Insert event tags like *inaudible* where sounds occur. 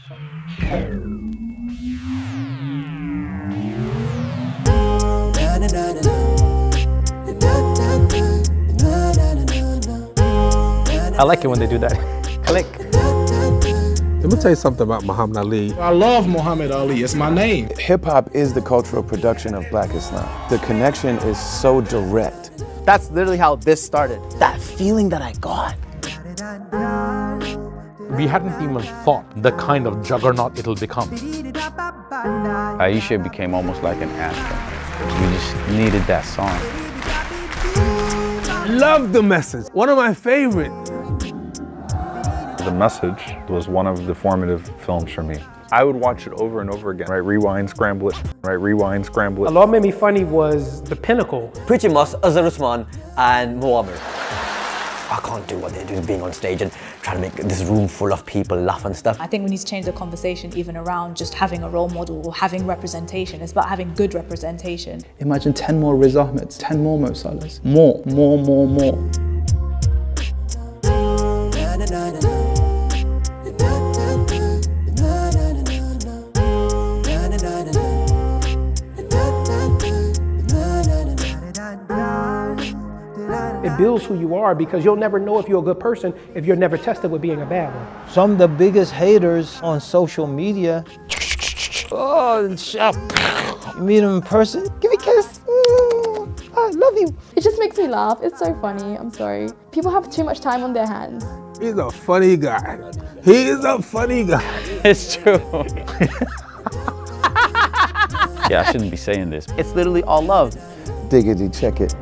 I like it when they do that. *laughs* Click. Let me tell you something about Muhammad Ali. I love Muhammad Ali. It's my name. Hip hop is the cultural production of black Islam. The connection is so direct. That's literally how this started. That feeling that I got. We hadn't even thought the kind of juggernaut it'll become. Aisha became almost like an anthem. We just needed that song. Love the message. One of my favorite. The Message was one of the formative films for me. I would watch it over and over again, right? Rewind, scramble it, right? Rewind, scramble it. Allah Made Me Funny was the pinnacle. Pretty much Azhar Usman and Mo Amer. I can't do what they're doing being on stage and trying to make this room full of people laugh and stuff. I think we need to change the conversation even around just having a role model or having representation. It's about having good representation. Imagine 10 more Riz Ahmeds, 10 more Mo Salahs. More, more, more, more. It builds who you are because you'll never know if you're a good person if you're never tested with being a bad one. Some of the biggest haters on social media. Oh, shut You meet them in person, give me a kiss. Mm, I love you. It just makes me laugh. It's so funny. I'm sorry. People have too much time on their hands. He's a funny guy. He is a funny guy. *laughs* It's true. *laughs* yeah, I shouldn't be saying this. It's literally all love. Diggity, check it.